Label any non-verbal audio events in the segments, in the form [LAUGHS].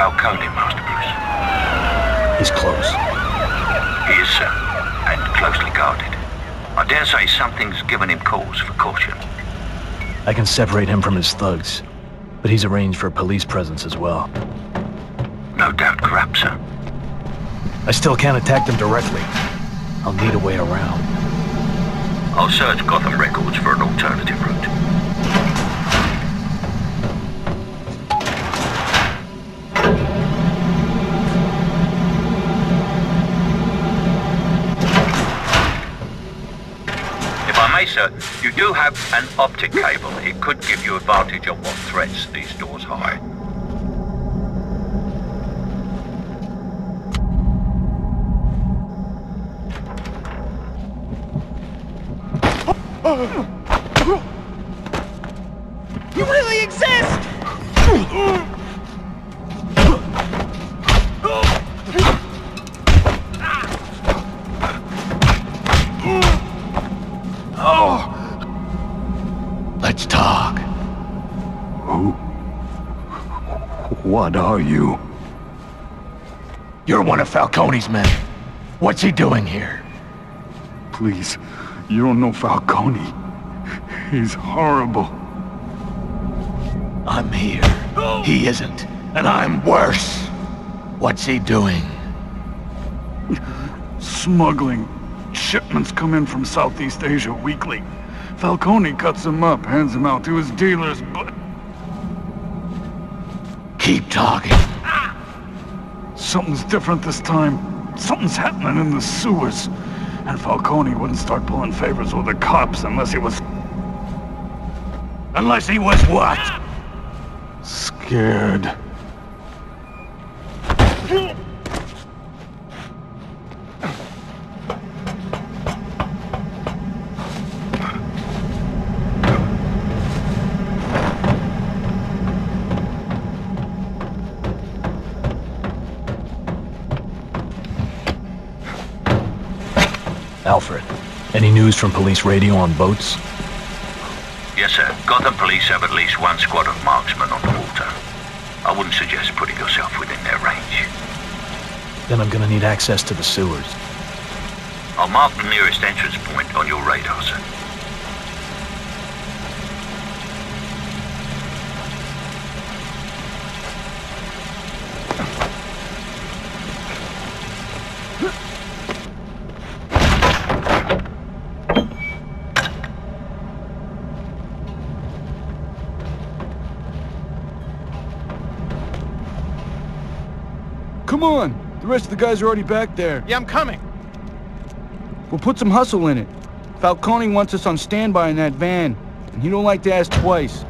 Falcone, Master Bruce? He's close. He is, sir, and closely guarded. I dare say something's given him cause for caution. I can separate him from his thugs, but he's arranged for a police presence as well. No doubt corrupt, sir. I still can't attack them directly. I'll need a way around. I'll search Gotham records for an alternative route. Sir, you do have an optic cable. It could give you advantage on what threats these doors hide. You really exist! What are you? You're one of Falcone's men. What's he doing here? Please, you don't know Falcone. He's horrible. I'm here. He isn't. And I'm worse. What's he doing? Smuggling. Shipments come in from Southeast Asia weekly. Falcone cuts them up, hands them out to his dealers, but Keep talking. something's different this time. Something's happening in the sewers. And Falcone wouldn't start pulling favors with the cops unless he was Unless he was what? scared. [LAUGHS] from police radio on boats? Yes, sir. Gotham Police have at least one squad of marksmen on the water. I wouldn't suggest putting yourself within their range. Then I'm gonna need access to the sewers. I'll mark the nearest entrance point on your radar, sir. Come on! The rest of the guys are already back there. Yeah, I'm coming. We'll put some hustle in it. Falcone wants us on standby in that van, and he don't like to ask twice.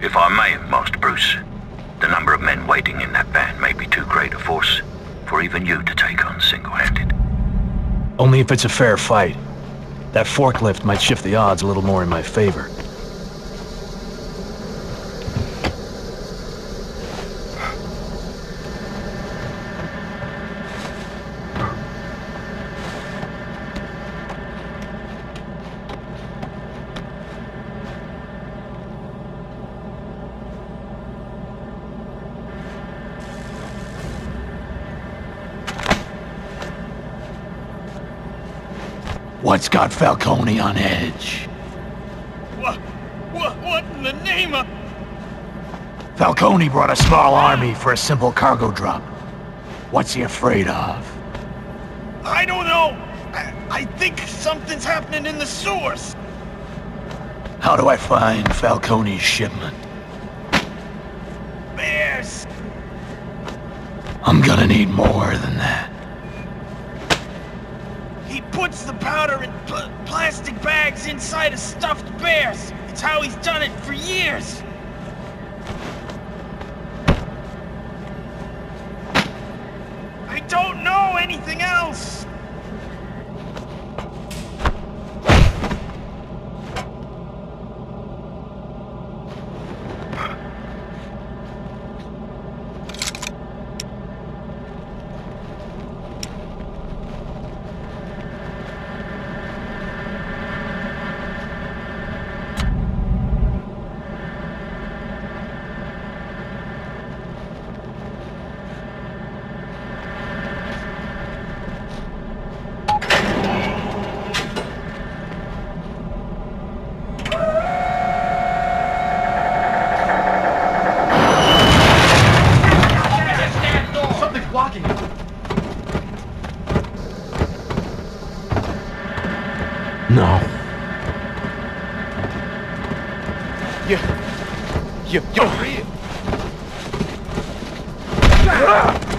If I may, Master Bruce, the number of men waiting in that van may be too great a force for even you to take on single-handed. Only if it's a fair fight. That forklift might shift the odds a little more in my favor. What's got Falcone on edge? What? What? What in the name of... Falcone brought a small army for a simple cargo drop. What's he afraid of? I don't know. I, I think something's happening in the sewers. How do I find Falcone's shipment? Bears. I'm gonna need more than that. He puts the powder in pl- plastic bags inside of stuffed bears. It's how he's done it for years. I don't know anything else. 啊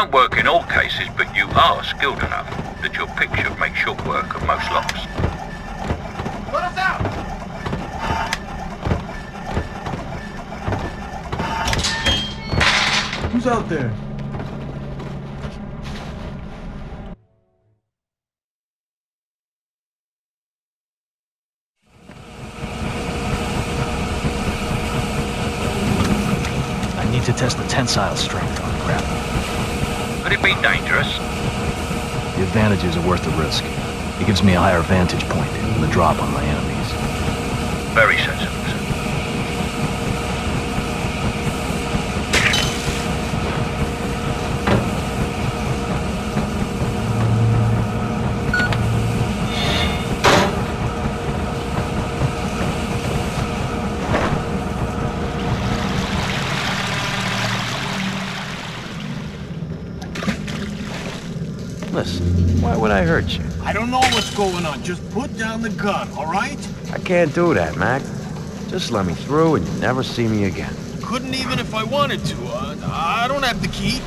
won't work in all cases, but you are skilled enough that your pick should make short work of most locks. Let us out! Who's out there? I need to test the tensile strength on the grapple. Could it be dangerous? The advantages are worth the risk. It gives me a higher vantage point and the drop on my enemies. Very sensible, sir. Why would I hurt you? I don't know what's going on. Just put down the gun, all right? I can't do that, Mac. Just let me through and you never see me again. Couldn't even if I wanted to. Uh, I don't have the key.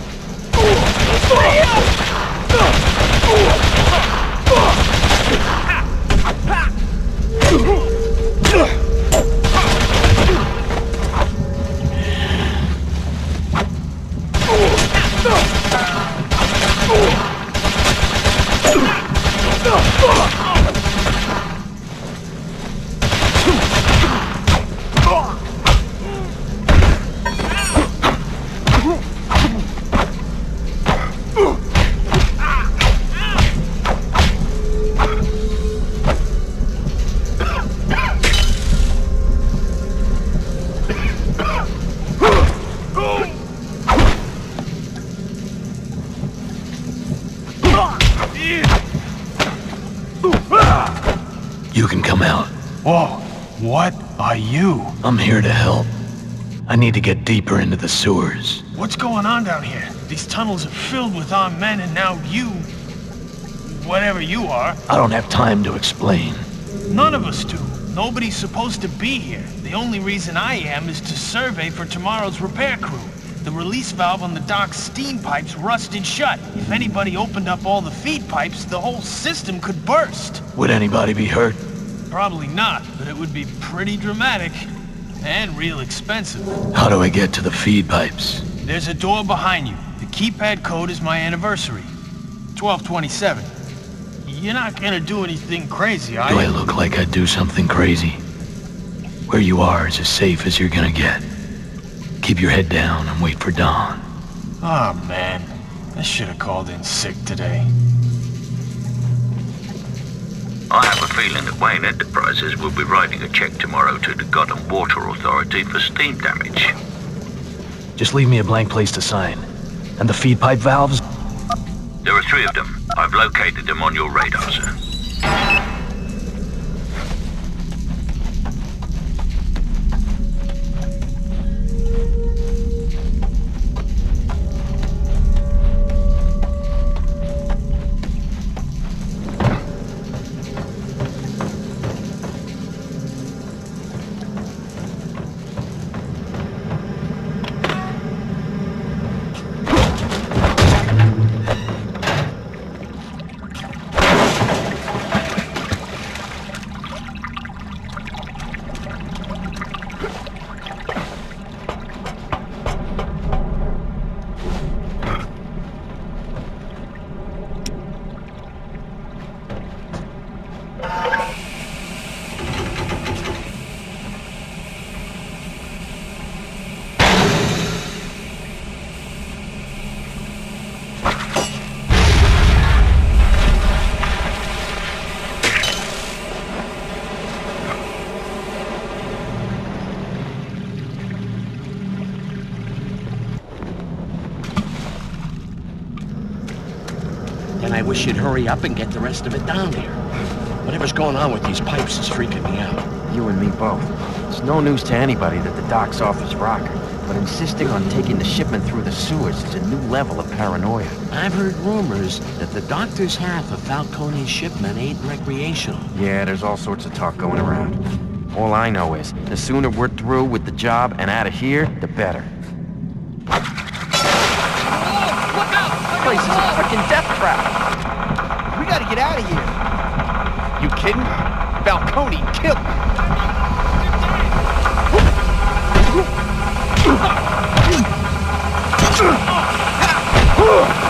Whoa, what are you? I'm here to help. I need to get deeper into the sewers. What's going on down here? These tunnels are filled with armed men and now you... Whatever you are. I don't have time to explain. None of us do. Nobody's supposed to be here. The only reason I am is to survey for tomorrow's repair crew. The release valve on the dock's steam pipes rusted shut. If anybody opened up all the feed pipes, the whole system could burst. Would anybody be hurt? Probably not, but it would be pretty dramatic. And real expensive. How do I get to the feed pipes? There's a door behind you. The keypad code is my anniversary. 1227. You're not gonna do anything crazy, are you? Do I look like I'd do something crazy? Where you are is as safe as you're gonna get. Keep your head down and wait for dawn. Oh man, I should have called in sick today. I have a feeling that Wayne Enterprises will be writing a check tomorrow to the Gotham Water Authority for steam damage. Just leave me a blank place to sign. And the feed pipe valves? There are three of them. I've located them on your radar, sir. Wish you'd hurry up and get the rest of it down here. Whatever's going on with these pipes is freaking me out. You and me both. It's no news to anybody that the docks offers rocker, but insisting on taking the shipment through the sewers is a new level of paranoia. I've heard rumors that the doctor's half of Falcone's shipment ain't recreational. Yeah, there's all sorts of talk going around. All I know is, the sooner we're through with the job and out of here, the better. Oh, look out! place is a freaking death trap. Get out of here. You kidding? Falcone killed me. Stay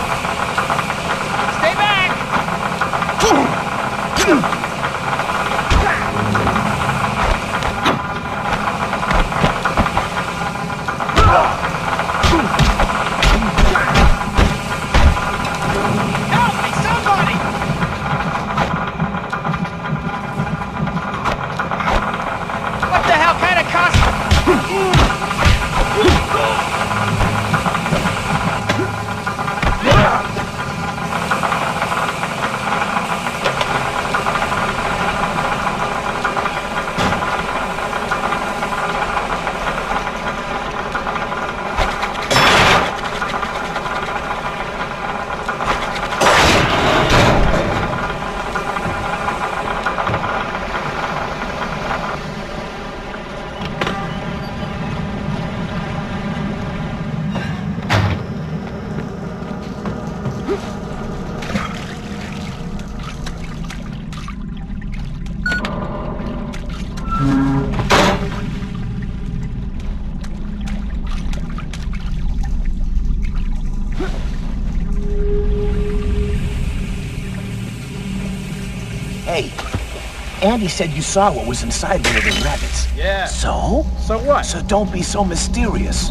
Andy said you saw what was inside one of the rabbits. Yeah. So? So what? So don't be so mysterious.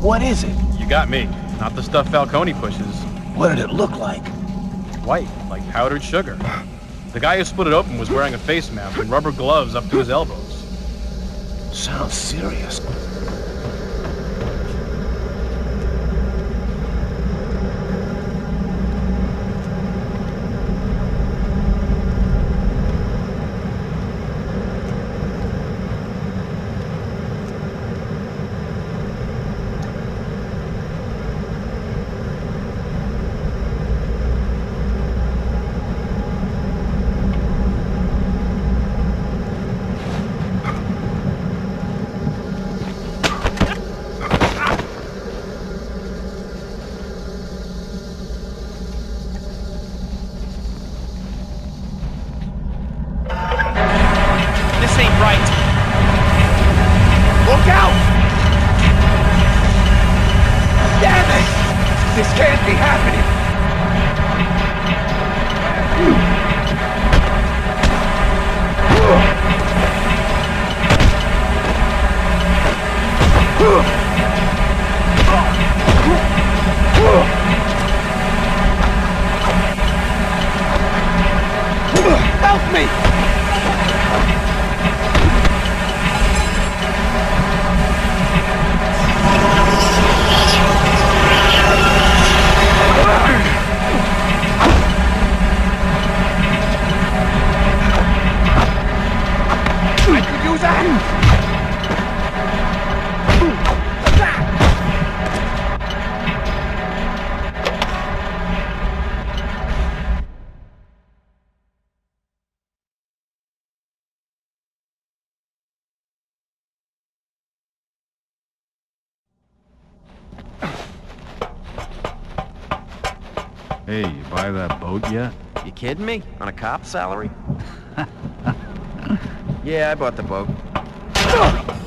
What is it? You got me. Not the stuff Falcone pushes. What did it look like? White, like powdered sugar. The guy who split it open was wearing a face mask and rubber gloves up to his elbows. Sounds serious. Help me! I could use a hand! Hey, you buy that boat yet? You kidding me? On a cop salary? [LAUGHS] yeah, I bought the boat. [LAUGHS]